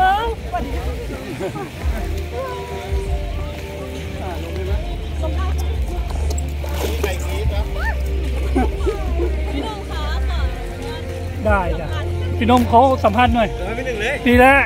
มั้งป่ะได้จ้ะพี่นมเขาสัมภาษณ์หน่อย ดีเลยดีแล้ว